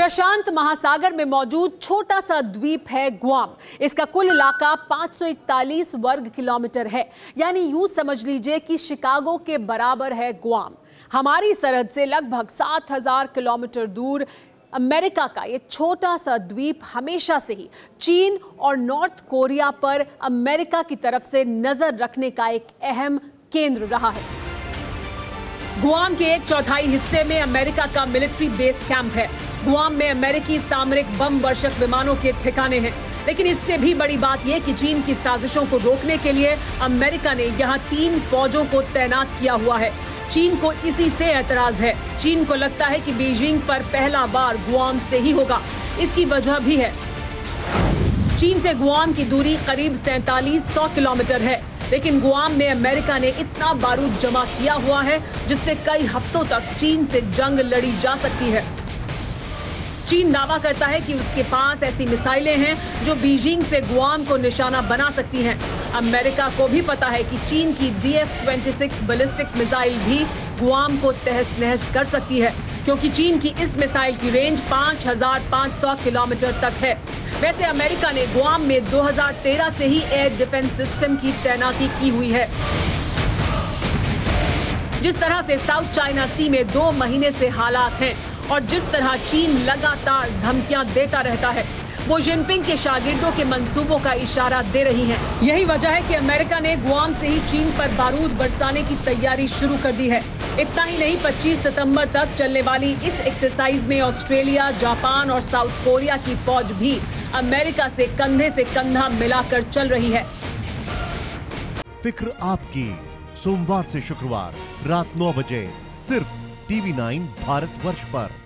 प्रशांत महासागर में मौजूद छोटा सा द्वीप है गुआम इसका कुल इलाका 541 वर्ग किलोमीटर है। यानी यूँ समझ लीजिए कि शिकागो के बराबर है गुआम हमारी सरहद से लगभग 7000 किलोमीटर दूर अमेरिका का ये छोटा सा द्वीप हमेशा से ही चीन और नॉर्थ कोरिया पर अमेरिका की तरफ़ से नज़र रखने का एक अहम केंद्र रहा है। गुआम के एक चौथाई हिस्से में अमेरिका का मिलिट्री बेस कैंप है। गुआम में अमेरिकी सामरिक बम वर्षक विमानों के ठिकाने हैं। लेकिन इससे भी बड़ी बात यह कि चीन की साजिशों को रोकने के लिए अमेरिका ने यहाँ तीन फौजों को तैनात किया हुआ है। चीन को इसी से एतराज़ है। चीन को लगता है कि बीजिंग पर पहला बार गुआम से ही होगा। इसकी वजह भी है। चीन से गुआम की दूरी करीब सैतालीस सौ किलोमीटर है। लेकिन गुआम में अमेरिका ने इतना बारूद जमा किया हुआ है, जिससे कई हफ्तों तक चीन से जंग लड़ी जा सकती है। चीन दावा करता है कि उसके पास ऐसी मिसाइलें हैं जो बीजिंग से गुआम को निशाना बना सकती हैं। अमेरिका को भी पता है कि चीन की डी एफ़ बैलिस्टिक मिसाइल भी गुआम को तहस नहस कर सकती है क्योंकि चीन की इस मिसाइल की रेंज 5,500 किलोमीटर तक है। वैसे अमेरिका ने गुआम में 2013 से ही एयर डिफेंस सिस्टम की तैनाती की हुई है। जिस तरह से साउथ चाइना सी में दो महीने से हालात हैं और जिस तरह चीन लगातार धमकियाँ देता रहता है, वो जिनपिंग के शागिर्दों के मंसूबों का इशारा दे रही हैं। यही वजह है कि अमेरिका ने गुआम से ही चीन पर बारूद बरसाने की तैयारी शुरू कर दी है इतना ही नहीं 25 सितंबर तक चलने वाली इस एक्सरसाइज में ऑस्ट्रेलिया, जापान और साउथ कोरिया की फौज भी अमेरिका से कंधे से कंधा मिलाकर चल रही है फ़िक्र आपकी, सोमवार से शुक्रवार, रात नौ बजे, सिर्फ़ टीवी नाइन भारत वर्ष पर।